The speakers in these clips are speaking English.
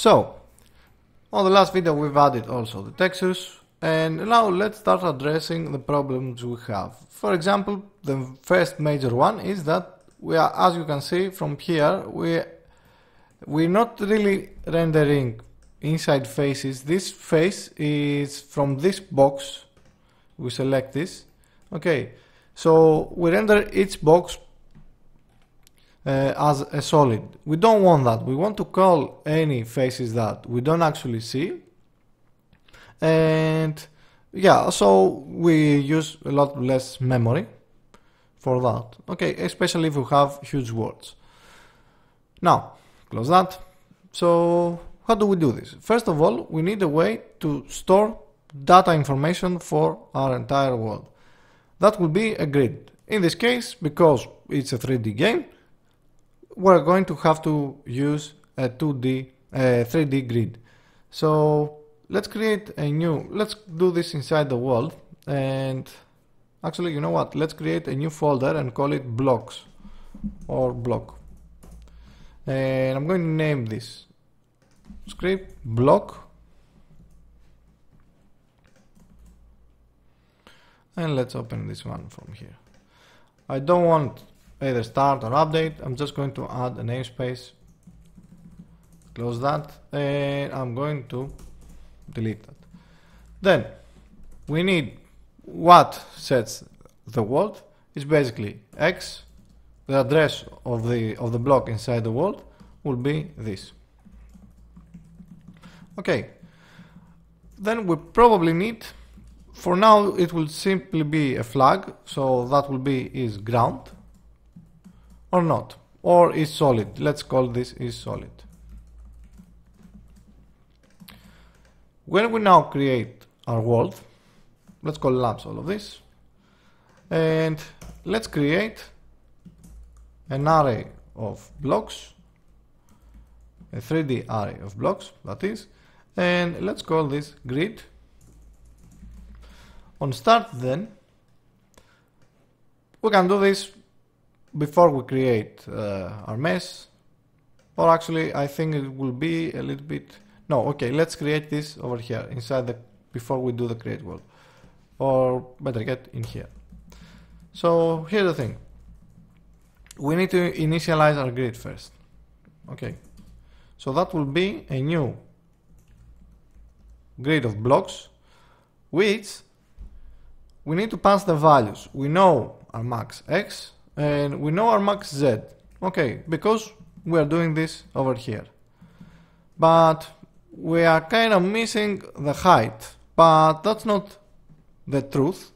So, on the last video we've added also the textures and now let's start addressing the problems we have. For example, the first major one is that we are, as you can see from here, we we're not really rendering inside faces. This face is from this box. We select this. Okay, so we render each box Uh, as a solid. We don't want that. We want to cull any faces that we don't actually see. And yeah, so we use a lot less memory for that. Okay, especially if we have huge words. Now, close that. So how do we do this? First of all, we need a way to store data information for our entire world. That will be a grid. In this case, because it's a 3D game, we're going to have to use a 2D, a 3D grid. So let's create a new, let's do this inside the world and actually, you know what, let's create a new folder and call it blocks or block. And I'm going to name this script block and let's open this one from here. I don't want either start or update. I'm just going to add a namespace, close that, and I'm going to delete that. Then we need what sets the world is basically x. The address of the of the block inside the world will be this. Okay. Then we probably need for now it will simply be a flag so that will be is ground or not or is solid. Let's call this is solid. When we now create our world let's collapse all of this and let's create an array of blocks a 3D array of blocks that is and let's call this grid. On start then we can do this before we create uh, our mesh or actually I think it will be a little bit no okay let's create this over here inside the before we do the create world. Or better get in here. So here's the thing. We need to initialize our grid first. Okay. So that will be a new grid of blocks which we need to pass the values. We know our max x and we know our max z. Okay because we are doing this over here. But we are kind of missing the height. But that's not the truth.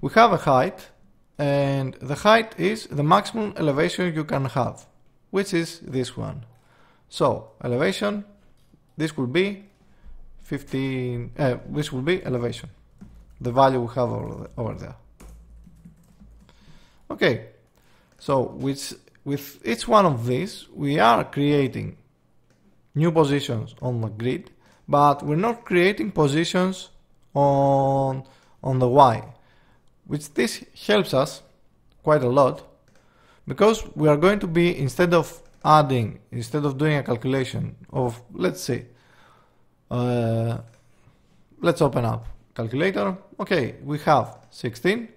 We have a height and the height is the maximum elevation you can have which is this one. So elevation this will be 15 uh, this will be elevation. The value we have over, over there Okay, so with, with each one of these, we are creating new positions on the grid, but we're not creating positions on, on the Y, which this helps us quite a lot because we are going to be, instead of adding, instead of doing a calculation of, let's say, uh, let's open up calculator. Okay, we have 16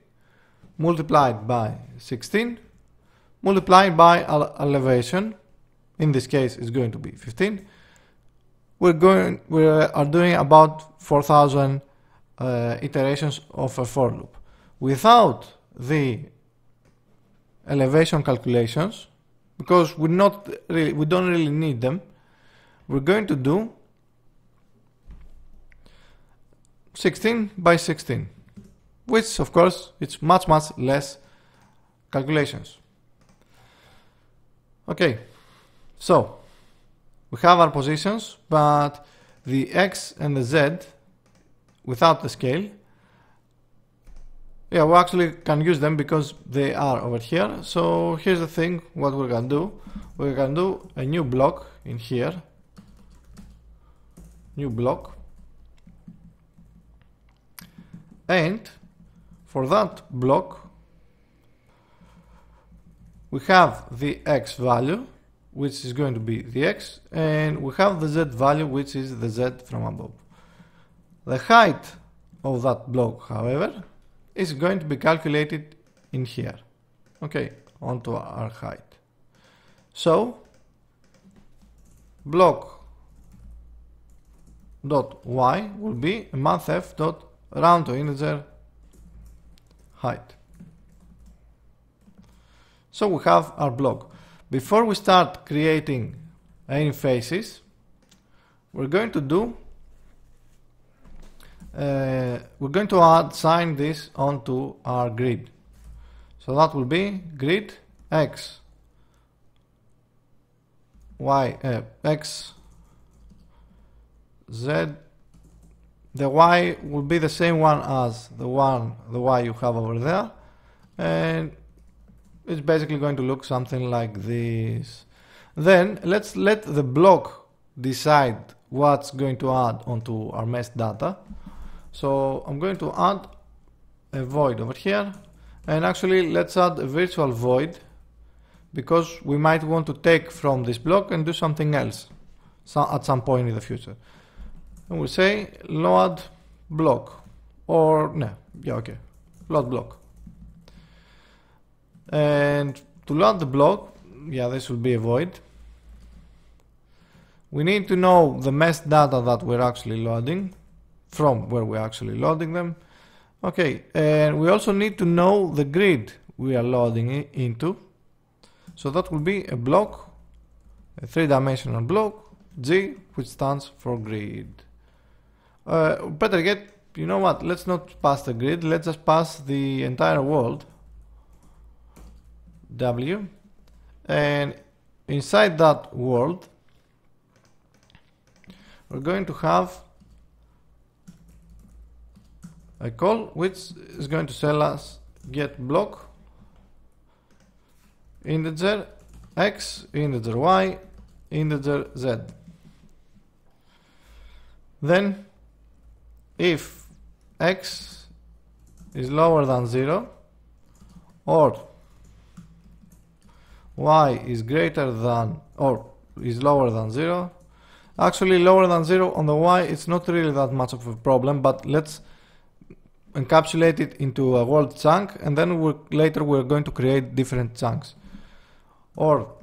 multiplied by 16 multiplied by elevation in this case is going to be 15 we're going we are doing about 4000 uh, iterations of a for loop. Without the elevation calculations because we're not really we don't really need them we're going to do 16 by 16 which of course it's much much less calculations. Okay, so we have our positions, but the x and the z without the scale, yeah, we actually can use them because they are over here. So here's the thing, what we can do, we can do a new block in here, new block, and for that block, we have the x value which is going to be the x, and we have the z value, which is the z from above. The height of that block, however, is going to be calculated in here. Okay, onto our height. So, block dot y will be mathf dot round to integer height. So we have our block. Before we start creating any faces, we're going to do uh, we're going to add sign this onto our grid. So that will be grid x y uh, x z the y will be the same one as the one the y you have over there. And it's basically going to look something like this. Then let's let the block decide what's going to add onto our mesh data. So I'm going to add a void over here. And actually let's add a virtual void because we might want to take from this block and do something else at some point in the future and we say load block or no yeah okay load block. And to load the block yeah this will be a void. We need to know the mesh data that we're actually loading from where we're actually loading them. Okay and we also need to know the grid we are loading into. So that will be a block a three-dimensional block G which stands for grid uh, better get, you know what, let's not pass the grid, let's just pass the entire world, W, and inside that world, we're going to have a call which is going to tell us get block integer x, integer y, integer z. Then if x is lower than 0 or y is greater than or is lower than 0 actually lower than 0 on the y it's not really that much of a problem but let's encapsulate it into a world chunk and then we're, later we're going to create different chunks. Or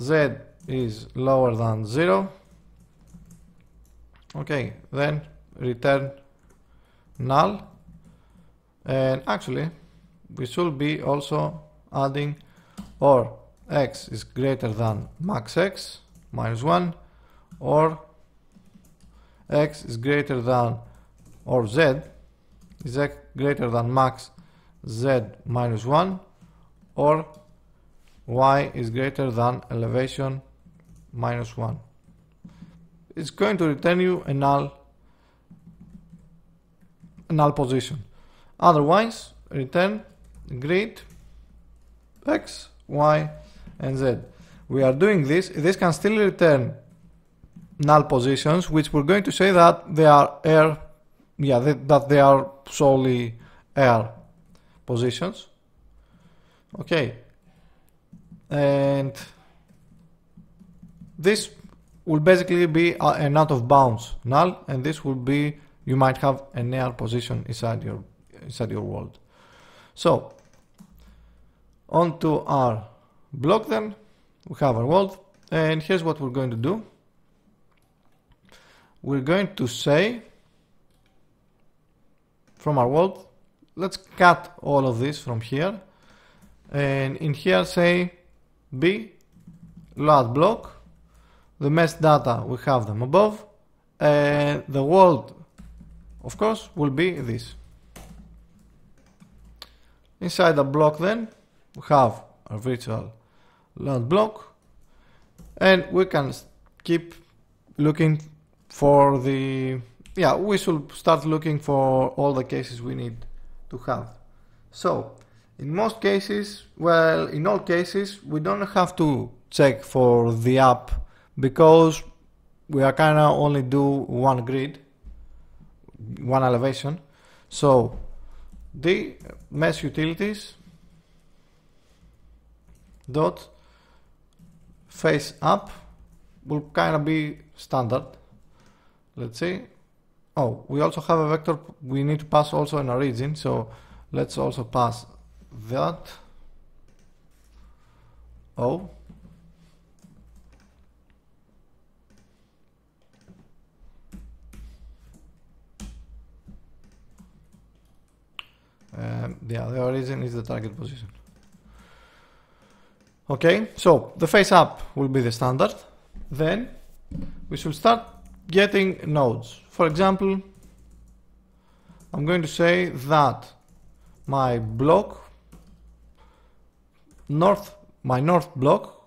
z is lower than 0 okay then return null. And actually we should be also adding or x is greater than max x minus 1 or x is greater than or z is x greater than max z minus 1 or y is greater than elevation minus 1 it's going to return you a null null position. Otherwise, return grid x, y, and z. We are doing this. This can still return null positions, which we're going to say that they are air, yeah, that they are solely air positions. Okay, and this will basically be an out of bounds null, and this will be you might have a near position inside your inside your world. So onto our block then we have our world and here's what we're going to do. We're going to say from our world let's cut all of this from here and in here say b load block the mesh data we have them above and the world of course will be this. Inside the block then we have a virtual load block. And we can keep looking for the yeah we should start looking for all the cases we need to have. So in most cases well in all cases we don't have to check for the app because we are kind of only do one grid one elevation. So the mesh utilities dot face up will kind of be standard. Let's see. Oh, we also have a vector. We need to pass also an origin. So let's also pass that. Oh. Um, yeah, the origin is the target position. Okay, so the face up will be the standard. Then we should start getting nodes. For example, I'm going to say that my block north my north block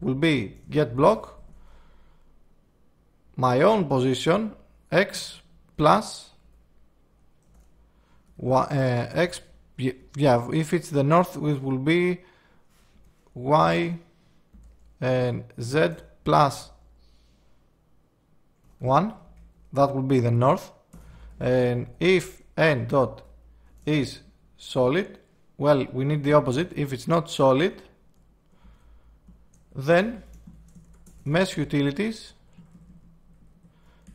will be get block my own position x plus uh, x yeah if it's the north it will be y and z plus 1 that will be the north. And if n dot is solid well we need the opposite. If it's not solid then mesh utilities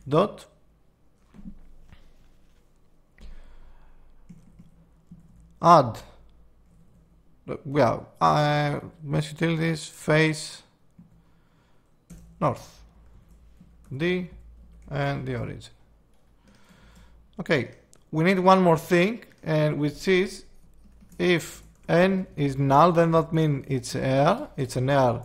dot add yeah uh, mesh utilities face north. D and the origin. Okay we need one more thing and which is if n is null then that means it's air it's an air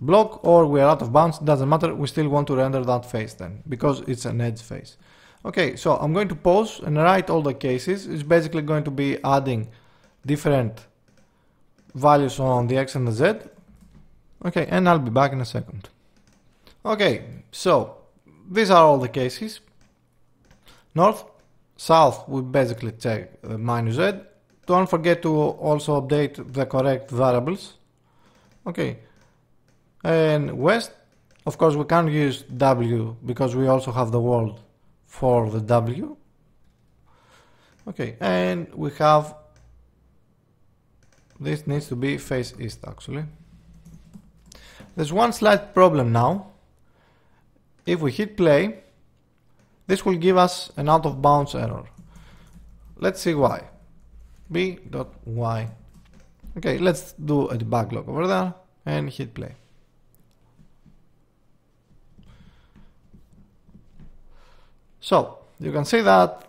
block or we are out of bounds doesn't matter. We still want to render that face then because it's an edge face okay so I'm going to pause and write all the cases. It's basically going to be adding different values on the x and the z. Okay and I'll be back in a second. Okay so these are all the cases. North south we basically check uh, minus z. Don't forget to also update the correct variables. Okay and west of course we can't use W because we also have the world for the W. Okay and we have this needs to be face east actually. There's one slight problem now. If we hit play this will give us an out of bounds error. Let's see why. B dot y. Okay let's do a debug log over there and hit play So you can see that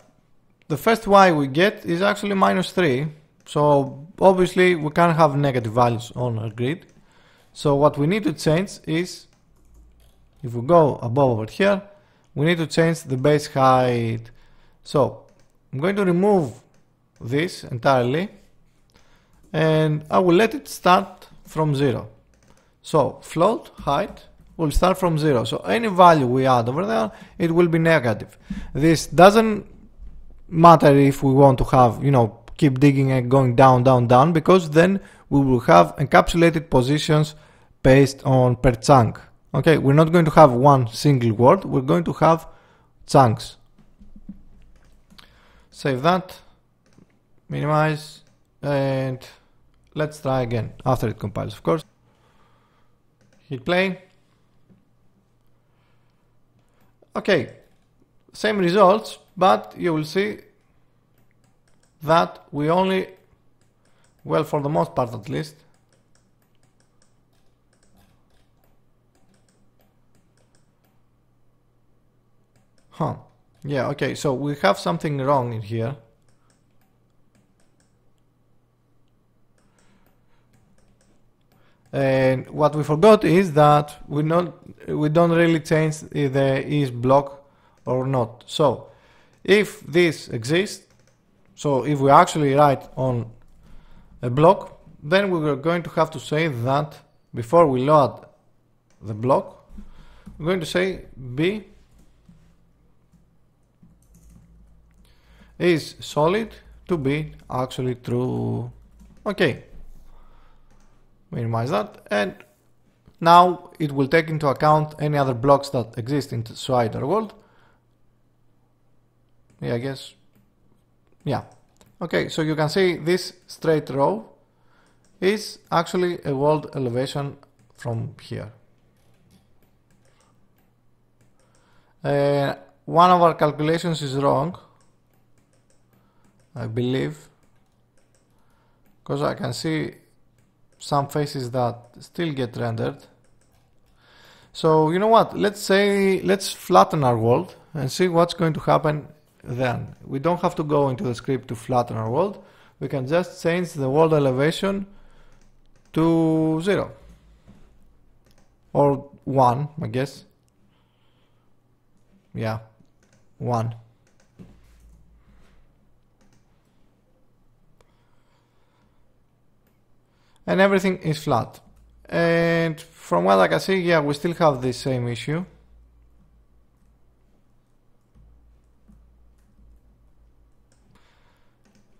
the first y we get is actually minus 3. So obviously we can't have negative values on our grid. So what we need to change is, if we go above over here, we need to change the base height. So I'm going to remove this entirely and I will let it start from 0. So float height will start from zero. So any value we add over there, it will be negative. This doesn't matter if we want to have, you know, keep digging and going down, down, down, because then we will have encapsulated positions based on per chunk. Okay, we're not going to have one single word, we're going to have chunks. Save that, minimize, and let's try again after it compiles, of course. Hit play. Okay, same results, but you will see that we only, well, for the most part at least, Huh. Yeah, okay, so we have something wrong in here. And what we forgot is that we not we don't really change the is block or not. So if this exists, so if we actually write on a block, then we are going to have to say that before we load the block, we're going to say b is solid to be actually true. Okay minimize that and now it will take into account any other blocks that exist in the Swider world. Yeah I guess. Yeah. Okay so you can see this straight row is actually a world elevation from here. Uh, one of our calculations is wrong, I believe, because I can see some faces that still get rendered. So you know what? Let's say let's flatten our world and see what's going to happen then. We don't have to go into the script to flatten our world. We can just change the world elevation to zero or one, I guess. Yeah, one. And everything is flat. And from what I can see, yeah, we still have the same issue.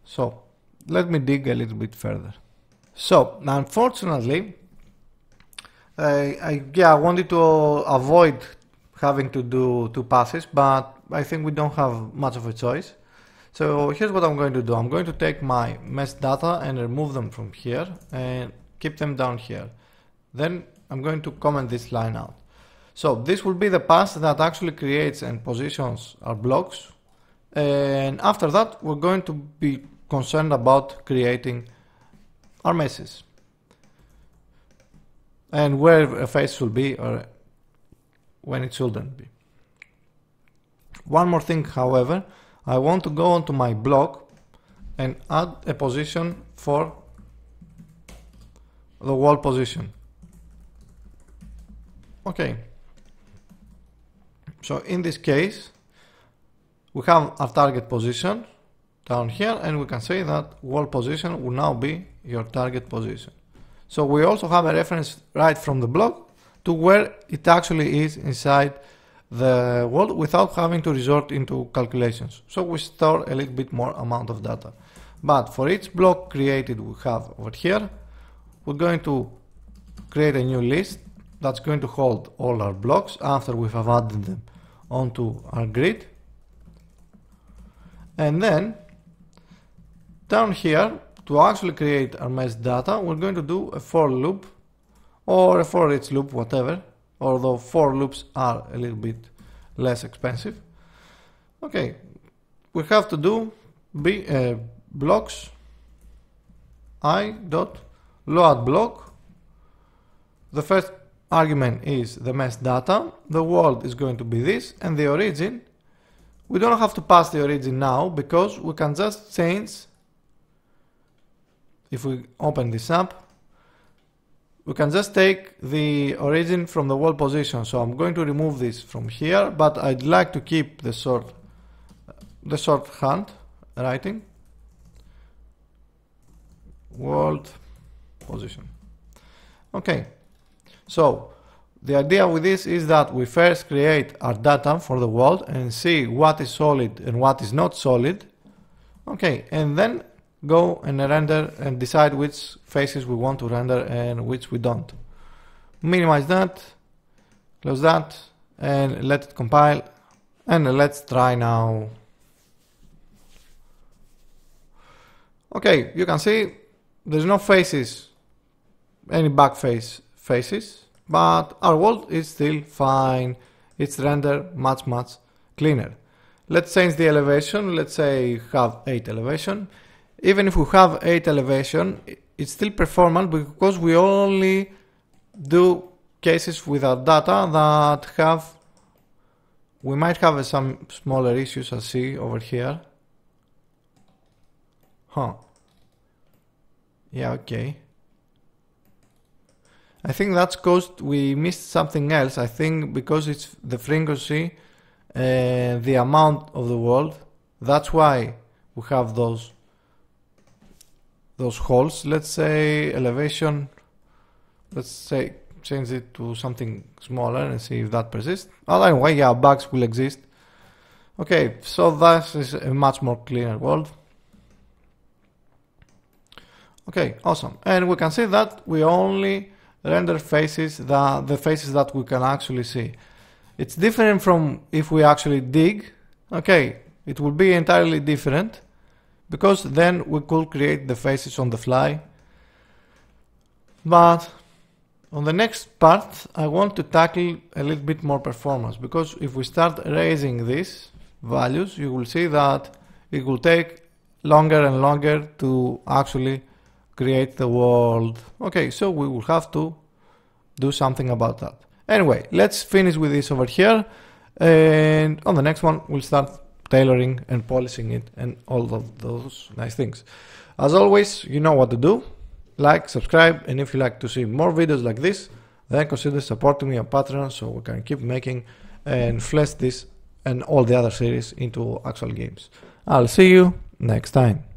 So let me dig a little bit further. So unfortunately, I, I yeah I wanted to avoid having to do two passes, but I think we don't have much of a choice. So here's what I'm going to do. I'm going to take my mesh data and remove them from here and keep them down here. Then I'm going to comment this line out. So this will be the pass that actually creates and positions our blocks. And after that, we're going to be concerned about creating our meshes and where a face will be or when it shouldn't be. One more thing, however, I want to go onto my block and add a position for the world position. Okay. So in this case, we have our target position down here and we can say that world position will now be your target position. So we also have a reference right from the block to where it actually is inside the world without having to resort into calculations. So we store a little bit more amount of data. But for each block created we have over here, we're going to create a new list that's going to hold all our blocks after we've added them onto our grid. And then down here, to actually create our mesh data, we're going to do a for loop or a for each loop, whatever, although for loops are a little bit less expensive. Okay, we have to do b uh, blocks i dot load block. The first argument is the mesh data. The world is going to be this, and the origin. We don't have to pass the origin now because we can just change. If we open this up, we can just take the origin from the world position. So I'm going to remove this from here, but I'd like to keep the short, the shorthand writing. World position. Okay, so the idea with this is that we first create our data for the world and see what is solid and what is not solid. Okay, and then go and render and decide which faces we want to render and which we don't. Minimize that, close that, and let it compile. And let's try now. Okay, you can see there's no faces, any back face faces, but our world is still fine. It's rendered much, much cleaner. Let's change the elevation. Let's say have 8 elevation even if we have 8 elevation, it's still performant because we only do cases with our data that have we might have some smaller issues I see over here. Huh. Yeah, okay. I think that's caused we missed something else. I think because it's the frequency and uh, the amount of the world. That's why we have those those holes. Let's say elevation, let's say change it to something smaller and see if that persists. Oh, anyway, yeah, bugs will exist. Okay, so this is a much more cleaner world. Okay, awesome. And we can see that we only render faces that the faces that we can actually see. It's different from if we actually dig. Okay, it will be entirely different because then we could create the faces on the fly but on the next part, I want to tackle a little bit more performance because if we start raising these values, you will see that it will take longer and longer to actually create the world. Okay, so we will have to do something about that. Anyway, let's finish with this over here. And on the next one, we'll start tailoring and polishing it and all of those nice things. As always, you know what to do. Like, subscribe, and if you like to see more videos like this, then consider supporting me on Patreon so we can keep making and flesh this and all the other series into actual games. I'll see you next time.